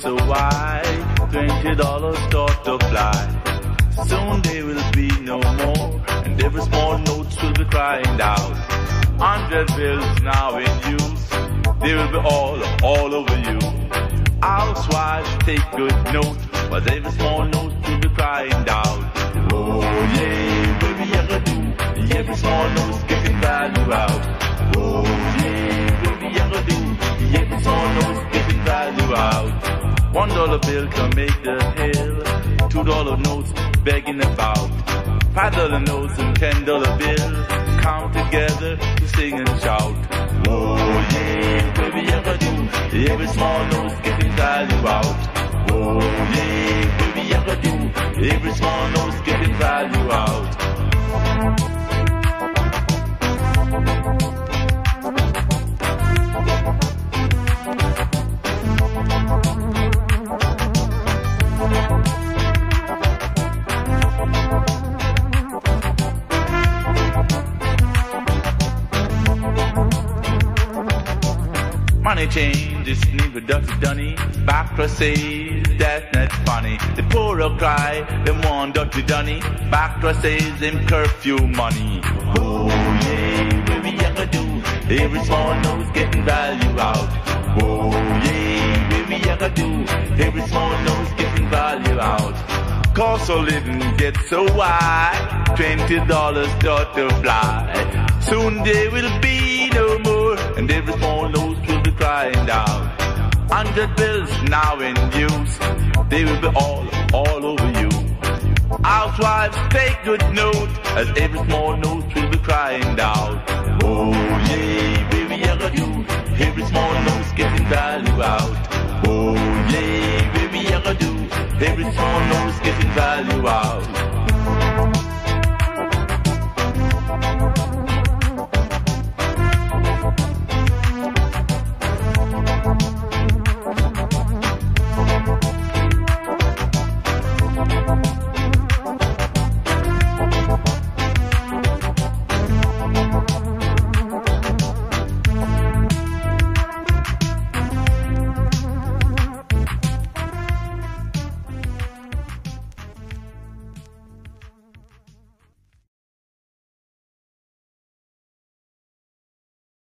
so wide, twenty dollars start to fly. Soon they will be no more, and every small note will be crying out. Hundred bills now in use, they will be all, all over you. Housewives take good note, but every small note will be crying out. Oh yeah, baby, I do. Every small note's getting value out. Out. One dollar bill can make the hill. Two dollar notes begging about. Five dollar notes and ten dollar bill come together to sing and shout. Oh yeah, baby, gotta do. Every small note's getting value out. Oh yeah, baby, gotta do. Every small note's getting value out. Money change is never dirty dunny. Backra says that's not funny. The poor will cry, them want dirty dunny. Backra says them curfew money. Oh yeah, baby I gotta do. Every small note's getting value out. Oh yeah, baby I gotta do. Every small note's getting value out. Cost of living gets so wide. Twenty dollars start to fly. Soon there will be no more, and every small note will crying out. Hundred bills now in use, they will be all, all over you. Housewives take good note, as every small note will be crying out. Oh yeah, baby, I got you. Every small note's getting value out. Oh yeah, baby, I got you. Every small note's getting value out.